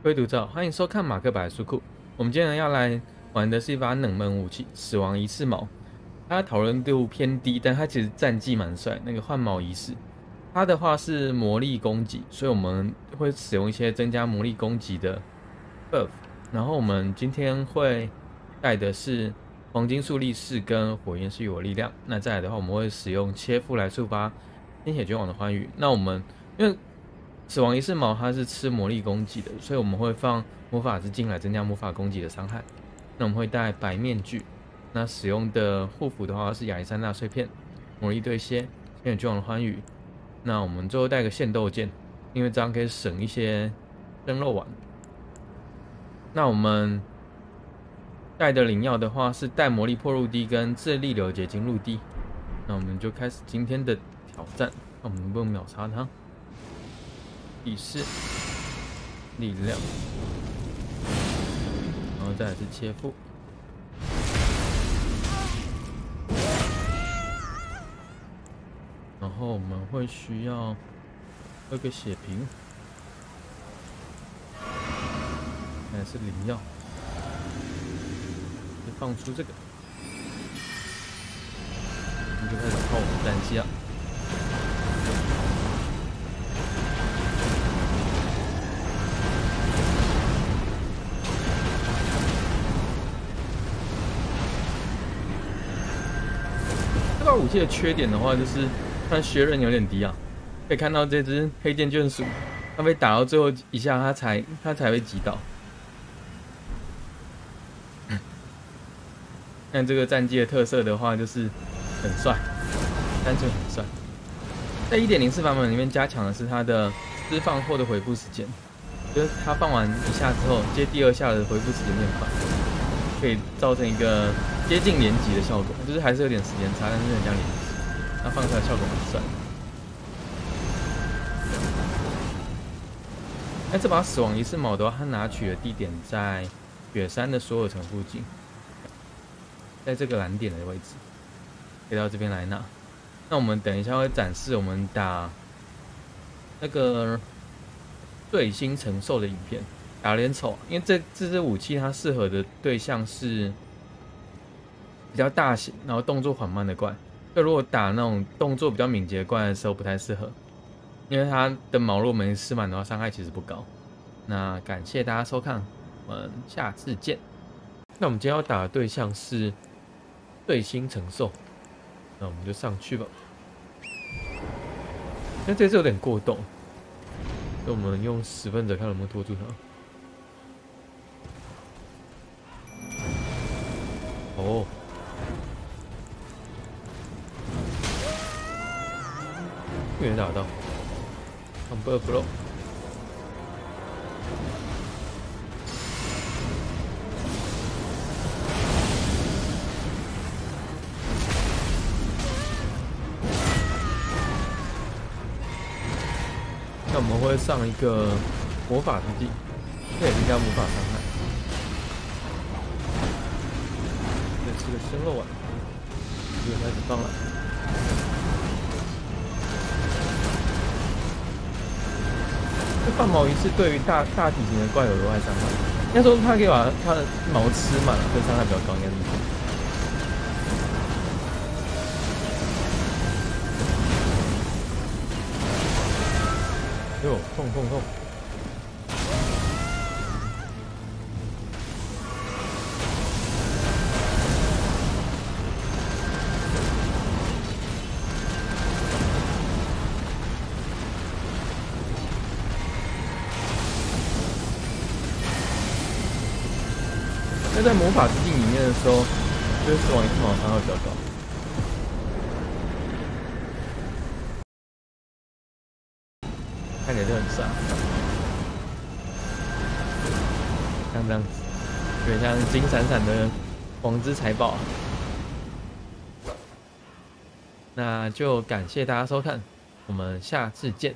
各位读者，欢迎收看马克白书库。我们今天要来玩的是一把冷门武器——死亡仪式矛。它讨论度偏低，但它其实战绩蛮帅。那个换矛仪式，它的话是魔力攻击，所以我们会使用一些增加魔力攻击的 buff。然后我们今天会带的是黄金树立士跟火焰是有力量。那再来的话，我们会使用切腹来触发鲜血绝望的欢愉。那我们因为死亡仪式矛它是吃魔力攻击的，所以我们会放魔法之镜来增加魔法攻击的伤害。那我们会戴白面具。那使用的护符的话是亚历山大碎片、魔力对蝎、仙女巨王的欢愉。那我们最后带个线斗剑，因为这样可以省一些生肉丸。那我们带的灵药的话是带魔力破入地跟智力流结晶入地。那我们就开始今天的挑战。那我们能不用秒杀它。仪式力量，然后再来是切腹。然后我们会需要喝个血瓶，还是灵药，放出这个，我们就开始靠我们战机了。这武器的缺点的话，就是它血刃有点低啊。可以看到这只黑剑眷属，它被打到最后一下，它才它才会击倒。但这个战绩的特色的话，就是很帅，单纯很帅。在一点零四版本里面加强的是它的释放后的回复时间，就是它放完一下之后，接第二下的回复时间变快，可以造成一个接近连击的效果，就是还是有点时间差，但是很像连击，那放出来效果很帅。那这把死亡仪式矛的话，它拿取的地点在雪山的所有城附近，在这个蓝点的位置，可以到这边来拿。那我们等一下会展示我们打那个最新承受的影片，打脸丑，因为这这支武器它适合的对象是比较大型，然后动作缓慢的怪。就如果打那种动作比较敏捷的怪的时候，不太适合。因为它的毛若没吃满的话，伤害其实不高。那感谢大家收看，我们下次见。那我们今天要打的对象是对星承受，那我们就上去吧。那这次有点过动，那我们用十分者看能不能拖住他。哦。没打到。很 buff 咯。那我们会上一个魔法之地，可以增加魔法伤害。再吃个生肉丸，就开始放了。这放毛鱼是对于大大体型的怪有额外伤害，应该说它可以把它的毛吃满，这伤害比较高，应该是。哟，痛痛痛！那在魔法之境里面的时候，就是死亡一次毛伤害比较高，看起来就很帅，像这样子，有点像金闪闪的黄之财宝。那就感谢大家收看，我们下次见。